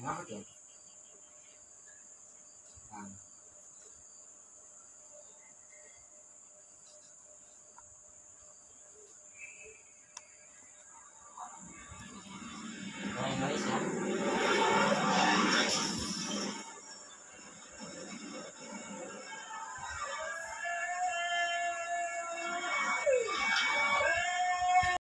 Ngapa.